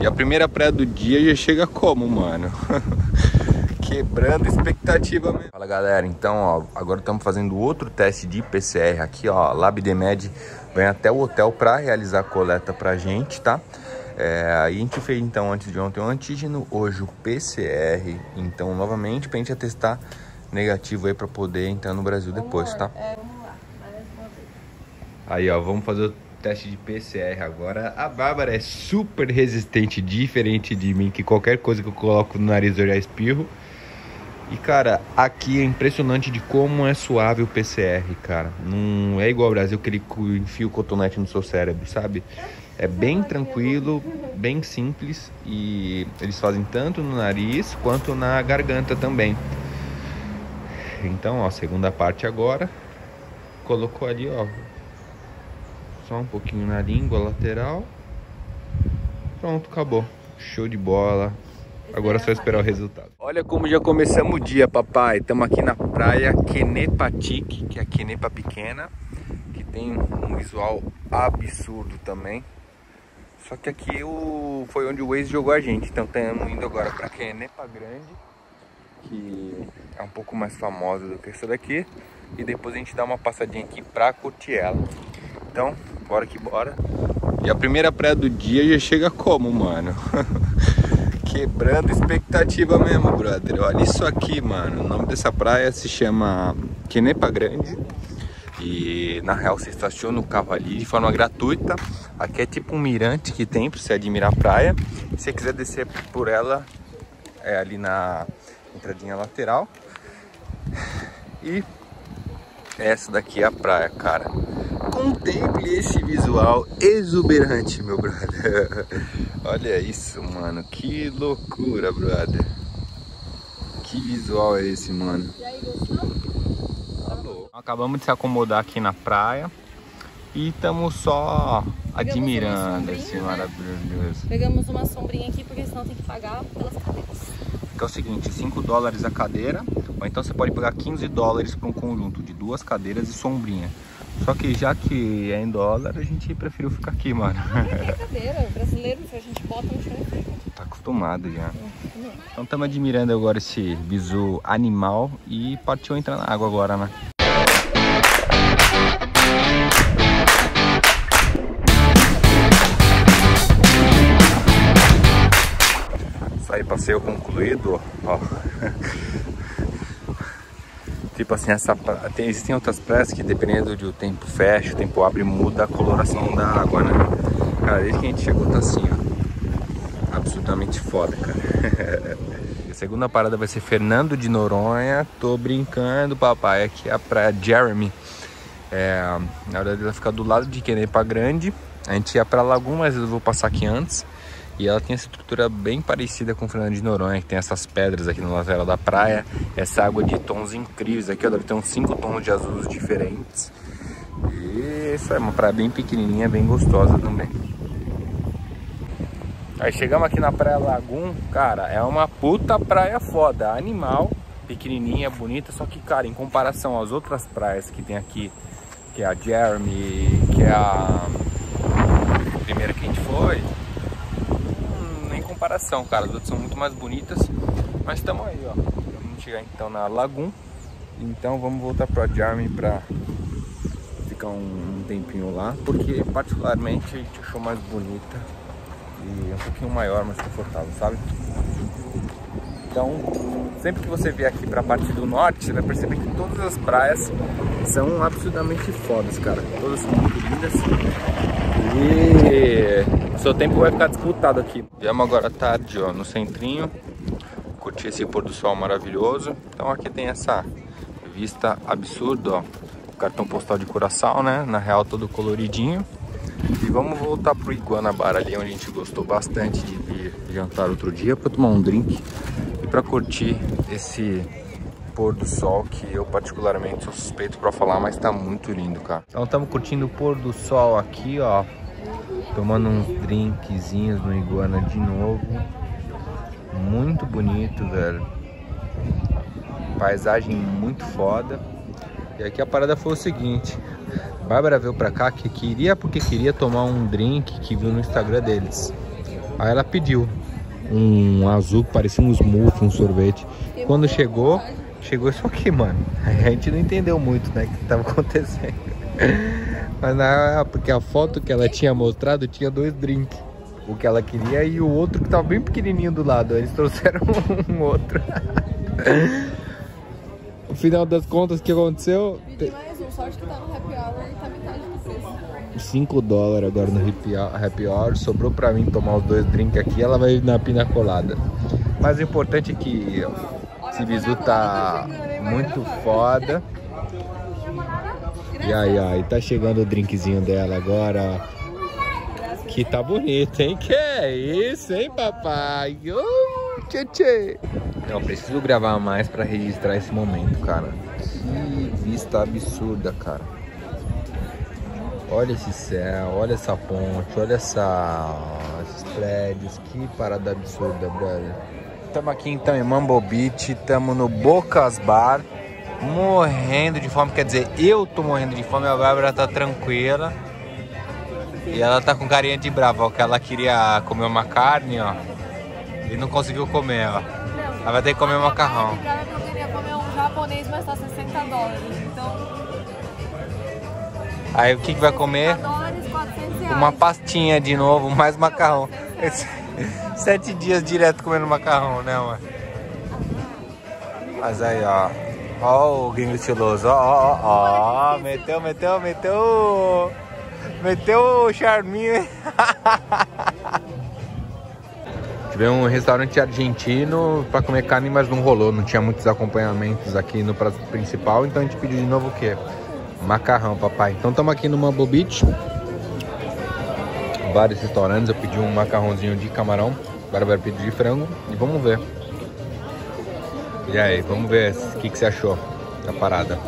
E a primeira praia do dia já chega como, mano? Quebrando expectativa mesmo. Fala galera, então ó, agora estamos fazendo outro teste de PCR aqui, ó. LabDemed vem até o hotel para realizar a coleta pra gente, tá? É, a gente fez então antes de ontem o antígeno, hoje o PCR. Então, novamente, pra gente testar negativo aí pra poder entrar no Brasil depois, tá? É. Aí, ó, vamos fazer o teste de PCR agora. A Bárbara é super resistente, diferente de mim, que qualquer coisa que eu coloco no nariz eu já espirro. E, cara, aqui é impressionante de como é suave o PCR, cara. Não é igual ao Brasil que ele enfia o cotonete no seu cérebro, sabe? É bem tranquilo, bem simples e eles fazem tanto no nariz quanto na garganta também. Então, ó, segunda parte agora. Colocou ali, ó, só um pouquinho na língua lateral. Pronto, acabou. Show de bola. Agora é só esperar o resultado. Olha como já começamos o dia, papai. Estamos aqui na praia Quenepatique, que é a Quenepa pequena, que tem um visual absurdo também. Só que aqui o... foi onde o Waze jogou a gente. Então estamos indo agora para Quenepa Grande, que é um pouco mais famosa do que essa daqui. E depois a gente dá uma passadinha aqui para curtir ela. Então, bora que bora. E a primeira praia do dia já chega como, mano? Quebrando expectativa mesmo, brother. Olha isso aqui, mano. O nome dessa praia se chama Quenepa Grande. E na real você estaciona o carro ali de forma gratuita. Aqui é tipo um mirante que tem para você admirar a praia. Se você quiser descer por ela, é ali na entradinha lateral. E essa daqui é a praia, cara. Contemple esse visual exuberante, meu brother. Olha isso, mano. Que loucura, brother. Que visual é esse, mano? E aí, gostou? Alô. Acabamos de se acomodar aqui na praia e estamos só admirando esse né? maravilhoso. Pegamos uma sombrinha aqui, porque senão tem que pagar pelas cadeiras. Que é o seguinte, 5 dólares a cadeira, ou então você pode pagar 15 dólares para um conjunto de duas cadeiras e sombrinha. Só que já que é em dólar, a gente preferiu ficar aqui, mano. Tem cadeira, brasileiro, a gente bota no chão e fica. tá acostumado já. Então estamos admirando agora esse bizu animal e partiu entrar na água agora, né? Isso aí, passeio concluído, ó. Tipo assim, essa pra- tem, existem outras praias que dependendo do tempo fecha, o tempo abre, muda a coloração da água, né? Cara, desde que a gente chegou tá assim, ó. Absolutamente foda, cara. a segunda parada vai ser Fernando de Noronha. Tô brincando, papai. Aqui é a praia Jeremy. É, na verdade ela fica do lado de Quenepa Grande. A gente ia pra Lagoa, mas eu vou passar aqui antes. E ela tem essa estrutura bem parecida com Fernando de Noronha, que tem essas pedras aqui no lateral da praia. Essa água de tons incríveis aqui, ó, deve ter uns 5 tons de azuis diferentes. E isso é uma praia bem pequenininha, bem gostosa também. Aí chegamos aqui na Praia Lagoon, cara, é uma puta praia foda, animal, pequenininha, bonita, só que, cara, em comparação às outras praias que tem aqui, que é a Jeremy, que é a primeira que a gente foi, comparação, cara, as outras são muito mais bonitas, mas estamos aí, ó, vamos chegar então na Lagoon, então vamos voltar pra Jeremy pra ficar um, um tempinho lá, porque particularmente a gente achou mais bonita e um pouquinho maior, mais confortável, sabe? Então, sempre que você vier aqui para a parte do norte, você vai perceber que todas as praias são absolutamente fodas, cara. Todas são muito lindas. E o seu tempo vai ficar disputado aqui. Viemos agora à tarde, ó, no centrinho. Curtir esse pôr do sol maravilhoso. Então aqui tem essa vista absurda, ó. Cartão postal de Curaçao, né? Na real todo coloridinho. E vamos voltar pro Iguanabar ali, onde a gente gostou bastante de vir jantar outro dia para tomar um drink e para curtir esse pôr do sol que eu particularmente sou suspeito para falar, mas tá muito lindo, cara. Então estamos curtindo o pôr do sol aqui, ó, tomando uns drinkzinhos no Iguana de novo. Muito bonito, velho. Paisagem muito foda. E aqui a parada foi o seguinte, Bárbara veio pra cá que queria porque queria tomar um drink que viu no Instagram deles. Aí ela pediu um azul que parecia um smoothie, um sorvete. Quando chegou, chegou isso aqui, mano. A gente não entendeu muito, né, o que tava acontecendo. Mas na porque a foto que ela tinha mostrado tinha dois drinks. O que ela queria e o outro que tava bem pequenininho do lado. Eles trouxeram um outro. no final das contas, o que aconteceu? Pedi mais um, sorte que tá no happy hour e tá metade do preço. 5 dólares agora no happy hour, happy hour. Sobrou pra mim tomar os dois drinks aqui. Ela vai na pina colada. Mas o importante é que esse bizu tá muito foda. E aí, aí, tá chegando o drinkzinho dela agora, ó. Que tá bonito, hein? Que é isso, hein, papai? Uh, tchê, tchê. Não, preciso gravar mais pra registrar esse momento, cara. Que vista absurda, cara. Olha esse céu, olha essa ponte, olha essa... esses prédios. Que parada absurda, brother. Estamos aqui então em Mambo Beach, estamos no Bocas Bar, morrendo de fome, quer dizer, eu tô morrendo de fome, a Bárbara tá tranquila. E ela tá com carinha de brava, ó, que ela queria comer uma carne, ó, e não conseguiu comer, ó. Ela vai ter que comer um macarrão. Eu queria comer um japonês, mas tá 60 dólares. Então, Aí o que que vai comer? 60 dólares, 400 reais. Uma pastinha de novo, mais macarrão. Sete dias direto comendo macarrão, né, mano? Mas aí, ó. Ó o gringo estiloso, ó, ó, ó. Meteu, meteu, meteu. Meteu o charminho? Tivemos um restaurante argentino pra comer carne, mas não rolou. Não tinha muitos acompanhamentos aqui no prato principal, então a gente pediu de novo o quê? Macarrão, papai. Então estamos aqui no Mambo Beach. Vários restaurantes. Eu pedi um macarrãozinho de camarão. Agora vai pedir de frango. E vamos ver. E aí, vamos ver o que, que você achou da parada.